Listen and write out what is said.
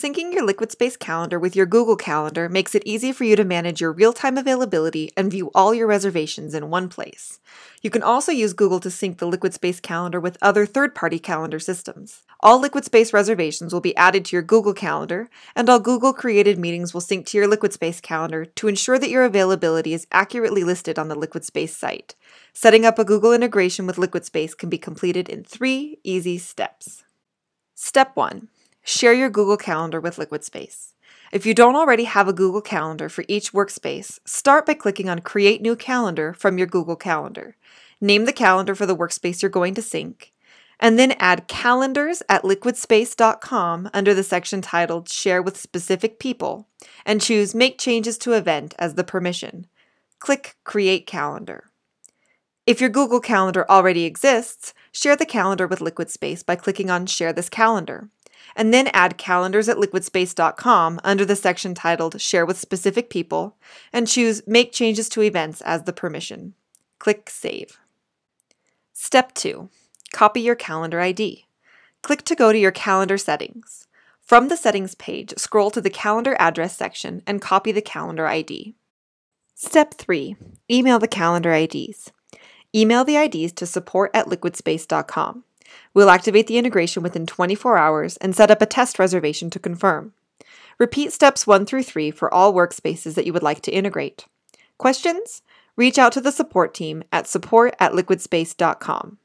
Syncing your LiquidSpace calendar with your Google Calendar makes it easy for you to manage your real time availability and view all your reservations in one place. You can also use Google to sync the LiquidSpace calendar with other third party calendar systems. All LiquidSpace reservations will be added to your Google Calendar, and all Google created meetings will sync to your LiquidSpace calendar to ensure that your availability is accurately listed on the LiquidSpace site. Setting up a Google integration with LiquidSpace can be completed in three easy steps. Step 1 Share your Google Calendar with LiquidSpace. If you don't already have a Google Calendar for each workspace, start by clicking on Create New Calendar from your Google Calendar. Name the calendar for the workspace you're going to sync, and then add calendars at liquidspace.com under the section titled Share with Specific People, and choose Make Changes to Event as the permission. Click Create Calendar. If your Google Calendar already exists, share the calendar with LiquidSpace by clicking on Share this calendar and then add calendars at liquidspace.com under the section titled Share with Specific People, and choose Make Changes to Events as the permission. Click Save. Step 2 Copy your calendar ID. Click to go to your calendar settings. From the settings page, scroll to the calendar address section and copy the calendar ID. Step 3 Email the calendar IDs. Email the IDs to support at liquidspace.com. We'll activate the integration within 24 hours and set up a test reservation to confirm. Repeat steps 1 through 3 for all workspaces that you would like to integrate. Questions? Reach out to the support team at support at liquidspace.com.